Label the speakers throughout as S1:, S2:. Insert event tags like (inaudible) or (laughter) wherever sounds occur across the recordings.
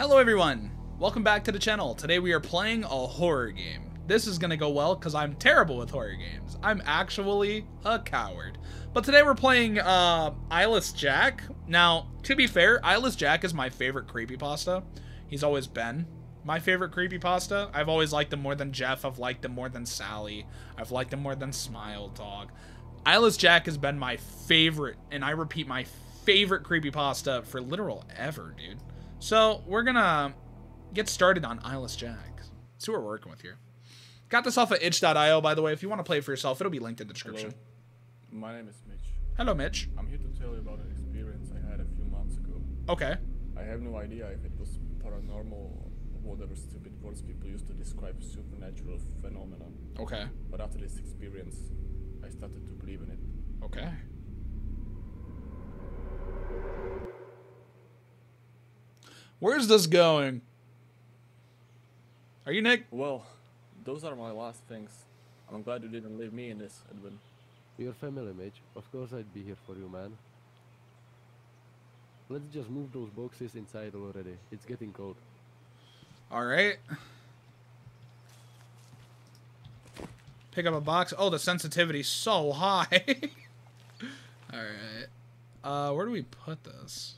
S1: Hello everyone! Welcome back to the channel. Today we are playing a horror game. This is gonna go well because I'm terrible with horror games. I'm actually a coward. But today we're playing uh, Eyeless Jack. Now, to be fair, Eyeless Jack is my favorite creepypasta. He's always been my favorite creepypasta. I've always liked him more than Jeff. I've liked him more than Sally. I've liked him more than Smile Dog. Eyeless Jack has been my favorite, and I repeat, my favorite creepypasta for literal ever, dude. So, we're gonna get started on Eyeless Jack. See what we're working with here. Got this off of itch.io, by the way. If you want to play it for yourself, it'll be linked in the description.
S2: Hello. My name is Mitch.
S1: Hello, Mitch.
S2: I'm here to tell you about an experience I had a few months ago.
S1: Okay.
S2: I have no idea if it was paranormal or whatever stupid words people use to describe supernatural phenomena.
S1: Okay.
S2: But after this experience, I started to believe in it.
S1: Okay. Where's this going? Are you Nick?
S2: Well, those are my last things. I'm glad you didn't leave me in this, Edwin.
S3: Your family, Mitch. Of course I'd be here for you, man. Let's just move those boxes inside already. It's getting cold.
S1: All right. Pick up a box. Oh, the sensitivity's so (laughs) high. All right. Uh, where do we put this?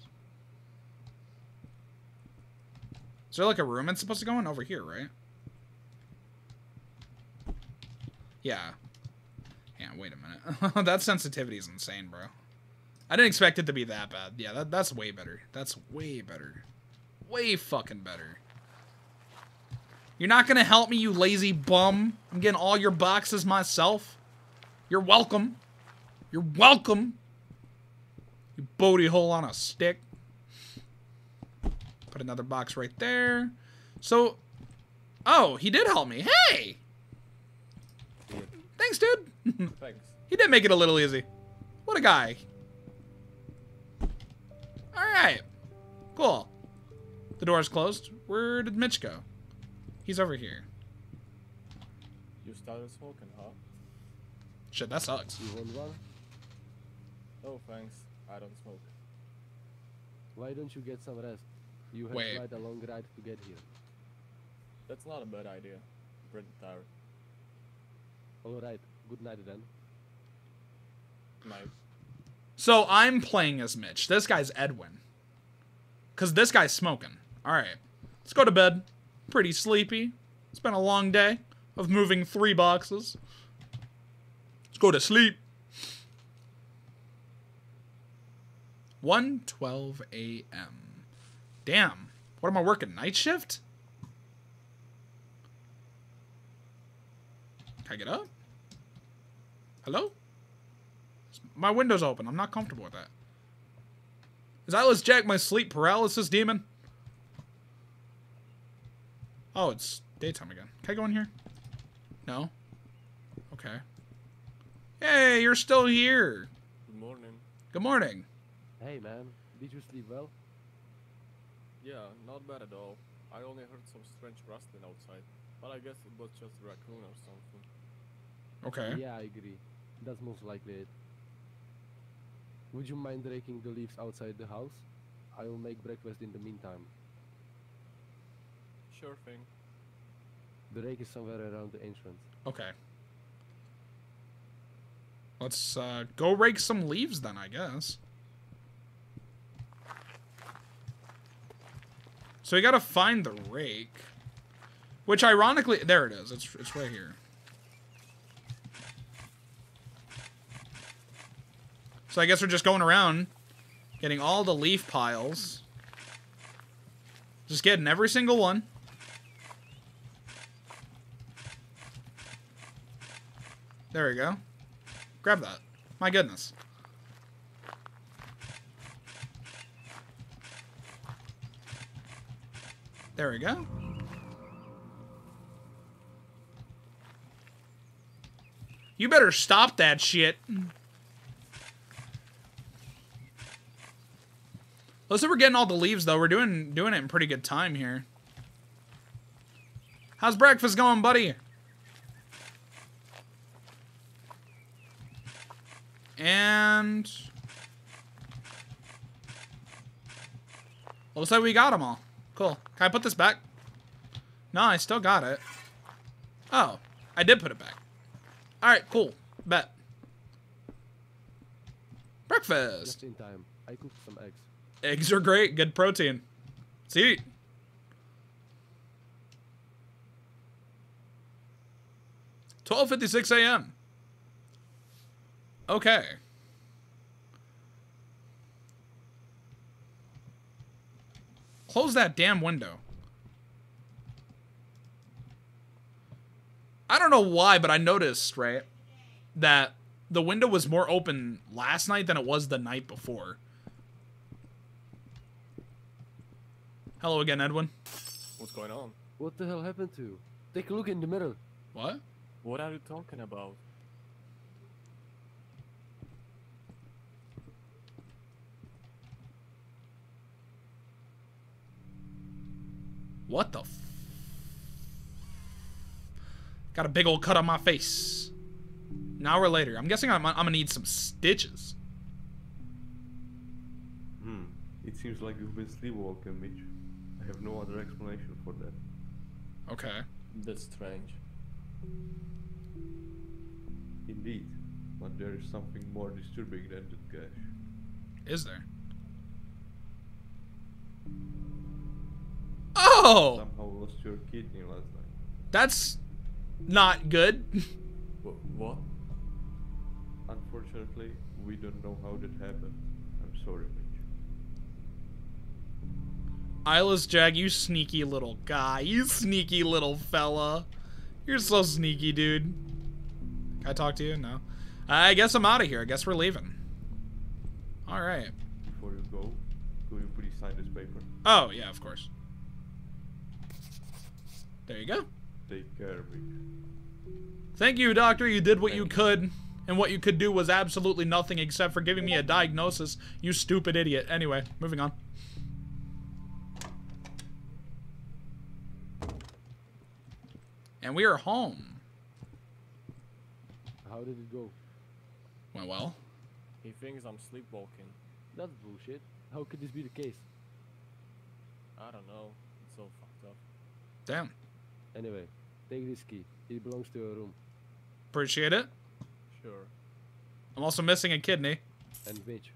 S1: Is there like a room it's supposed to go in over here, right? Yeah. Yeah, wait a minute. (laughs) that sensitivity is insane, bro. I didn't expect it to be that bad. Yeah, that, that's way better. That's way better. Way fucking better. You're not gonna help me, you lazy bum. I'm getting all your boxes myself. You're welcome. You're welcome. You booty hole on a stick. Put another box right there. So, oh, he did help me. Hey! Thanks, dude. (laughs)
S2: Thanks.
S1: he did make it a little easy. What a guy. Alright. Cool. The door is closed. Where did Mitch go? He's over here.
S2: You started smoking, huh?
S1: Shit, that sucks.
S3: You want one?
S2: Oh, thanks. I don't smoke.
S3: Why don't you get some rest? You have
S1: Wait.
S3: quite a long ride to get here.
S2: That's not a bad idea. I'm pretty tired.
S3: Alright, good night then.
S2: Night.
S1: So I'm playing as Mitch. This guy's Edwin. Because this guy's smoking. Alright. Let's go to bed. Pretty sleepy. It's been a long day of moving three boxes. Let's go to sleep. 1:12 a.m. Damn. What am I working? Night shift? Can I get up? Hello? My window's open. I'm not comfortable with that. Is Eyeless Jack my sleep paralysis demon? Oh, it's daytime again. Can I go in here? No? Okay. Hey, you're still here.
S2: Good morning.
S1: Good morning.
S3: Hey man, did you sleep well?
S2: Yeah, not bad at all. I only heard some strange rustling outside, but I guess it was just a raccoon or something.
S1: Okay.
S3: Yeah, I agree. That's most likely it. Would you mind raking the leaves outside the house? I will make breakfast in the meantime.
S2: Sure thing.
S3: The rake is somewhere around the entrance.
S1: Okay. Let's uh, go rake some leaves then, I guess. So we gotta find the rake. Which ironically, there it is. It's, it's right here. So I guess we're just going around getting all the leaf piles. Just getting every single one. There we go. Grab that. My goodness. There we go. You better stop that shit. Looks like we're getting all the leaves though. We're doing doing it in pretty good time here. How's breakfast going, buddy? And looks like we got them all. Cool. Can I put this back? No, I still got it. Oh, I did put it back. All right, cool. Bet. Breakfast.
S3: Just in time. I cooked some eggs.
S1: Eggs are great. Good protein. See? Twelve fifty six a.m. Okay. Close that damn window. I don't know why, but I noticed, right, that the window was more open last night than it was the night before. Hello again, Edwin.
S2: What's going on?
S3: What the hell happened to you? Take a look in the mirror.
S1: What?
S2: What are you talking about?
S1: What the f- Got a big old cut on my face. An hour later. I'm guessing I'm, I'm gonna need some stitches.
S4: Hmm. It seems like you've been sleepwalking, Mitch. I have no other explanation for that.
S1: Okay.
S2: That's strange.
S4: Indeed. But there is something more disturbing than the gash.
S1: Is there? Oh!
S4: Somehow lost your kidney last night.
S1: That's not good.
S2: What?
S4: Unfortunately, we don't know how that happened. I'm sorry, Mitch.
S1: Eyeless Jack, you sneaky little guy. You sneaky little fella. You're so sneaky, dude. Can I talk to you? No. I guess I'm out of here. I guess we're leaving. Alright.
S4: Before you go, could you please sign this paper?
S1: Oh, yeah, of course. There you go.
S4: Take care, Mitch.
S1: Thank you, doctor. You did what you
S2: Thank
S1: could. And what you could do was absolutely nothing except for giving me a diagnosis. You stupid idiot. Anyway, moving on. And we are home.
S3: How did it go?
S1: Went well.
S2: He thinks I'm sleepwalking.
S3: That's bullshit. How could this be the case?
S2: I don't know. It's all fucked up.
S1: Damn.
S3: Anyway, take this key. It belongs to your room.
S1: Appreciate it.
S2: Sure.
S1: I'm also missing a kidney.
S3: And Mitch,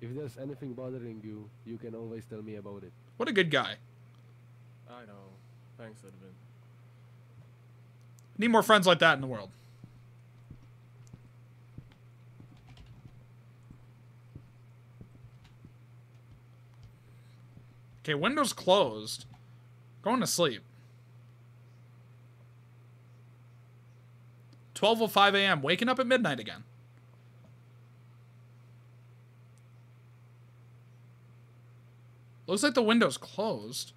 S3: if there's anything bothering you, you can always tell me about it.
S1: What a good guy.
S2: I know. Thanks, Edwin.
S1: Need more friends like that in the world. Okay, windows closed. Going to sleep. 12.05 a.m. Waking up at midnight again. Looks like the window's closed.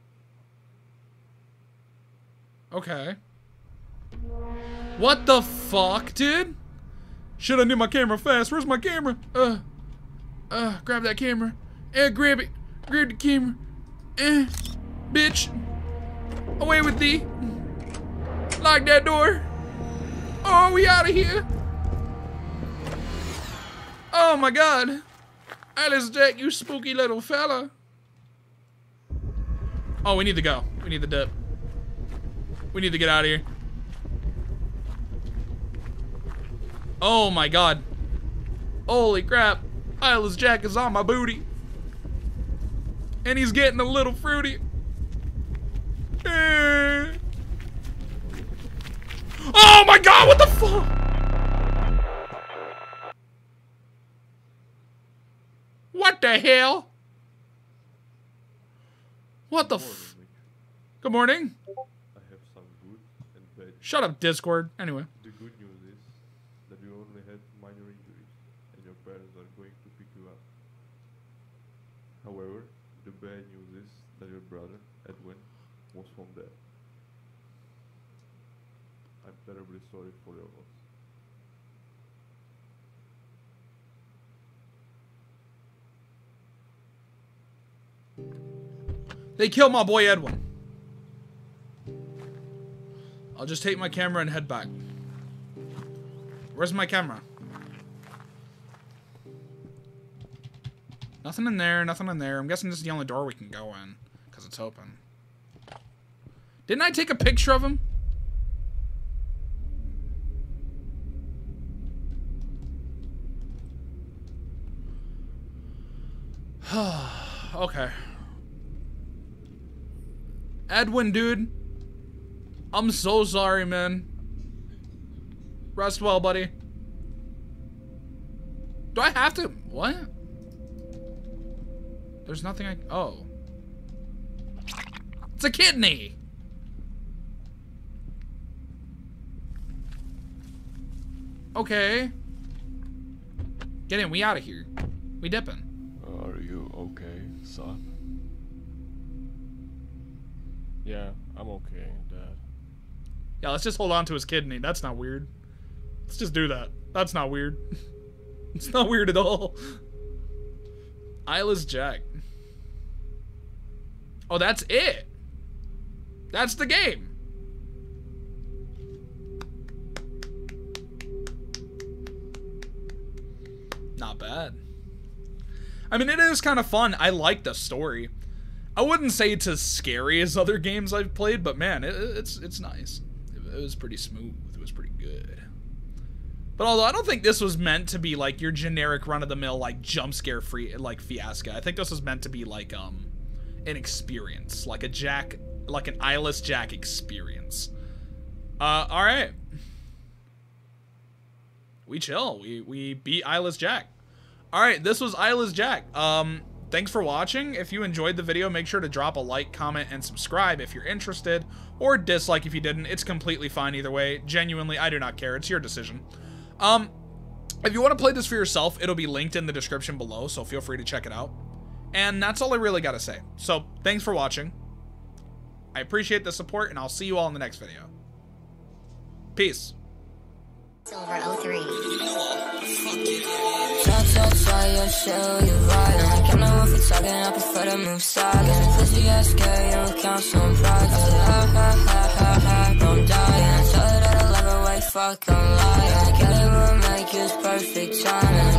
S1: Okay. What the fuck, dude? Should I need my camera fast. Where's my camera? Uh, uh, grab that camera. Eh, grab it. Grab the camera. Eh, bitch. Away with thee. Lock that door. Oh, we out of here. Oh my god. Eyeless Jack, you spooky little fella. Oh, we need to go. We need the dip. We need to get out of here. Oh my god. Holy crap. Eyeless Jack is on my booty. And he's getting a little fruity. Oh my god, what the fuck? What the hell? What the f- Good morning.
S4: I have some good and bad.
S1: Shut up, Discord. Anyway.
S4: The good news is that you only had minor injuries and your parents are going to pick you up. However, the bad news is that your brother, was found dead. I'm terribly sorry for your loss.
S1: They killed my boy Edwin. I'll just take my camera and head back. Where's my camera? Nothing in there, nothing in there. I'm guessing this is the only door we can go in. Because it's open. Didn't I take a picture of him? (sighs) okay. Edwin, dude. I'm so sorry, man. Rest well, buddy. Do I have to? What? There's nothing I. Oh. It's a kidney! Okay. Get in, we out of here. We dipping.
S2: Are you okay, son? Yeah, I'm okay, Dad.
S1: Yeah, let's just hold on to his kidney. That's not weird. Let's just do that. That's not weird. (laughs) it's not weird at all. Eyeless Jack. Oh, that's it. That's the game. Not bad. I mean, it is kind of fun. I like the story. I wouldn't say it's as scary as other games I've played, but man, it, it's it's nice. It, it was pretty smooth. It was pretty good. But although I don't think this was meant to be like your generic run of the mill like jump scare free like fiasco. I think this was meant to be like um an experience, like a Jack, like an eyeless Jack experience. Uh, all right. We chill. We we beat eyeless Jack. All right, this was eyeless Jack. Um, thanks for watching. If you enjoyed the video, make sure to drop a like, comment, and subscribe if you're interested, or dislike if you didn't. It's completely fine either way. Genuinely, I do not care. It's your decision. Um, if you want to play this for yourself, it'll be linked in the description below, so feel free to check it out. And that's all I really got to say. So, thanks for watching. I appreciate the support, and I'll see you all in the next video. Peace.
S5: Silver 03.
S6: Talk, talk, your show, you violent. Can't know if you're talking, I prefer to move you don't count some. I ha, ha, ha, ha, ha, I tell her that I love her, fuck, I'm lying. Will make you perfect time.